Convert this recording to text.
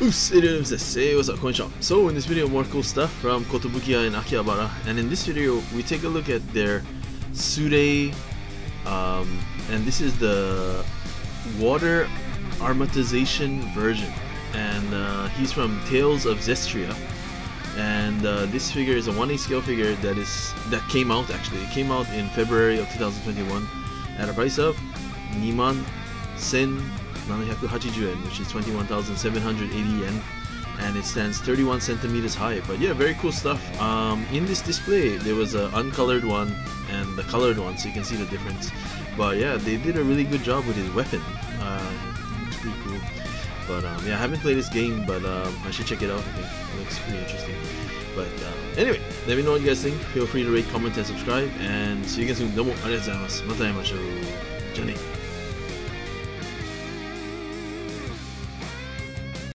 Hey what's up shop. So in this video more cool stuff from Kotobukiya and Akihabara and in this video we take a look at their Sorey um, and this is the water Armatization version and uh, he's from Tales of Zestria and uh, this figure is a 1A scale figure that is that came out actually it came out in February of 2021 at a price of Niman Sen 780円 which is 21,780 yen and it stands 31 centimeters high. But yeah very cool stuff. Um, in this display there was an uncolored one and the colored one so you can see the difference. But yeah they did a really good job with his weapon. Uh, pretty cool. But um, yeah I haven't played this game but um, I should check it out. I think it looks pretty interesting. But um, anyway let me know what you guys think. Feel free to rate comment and subscribe and see you guys soon. どうもありがとうございますまた会いましょうじゃあね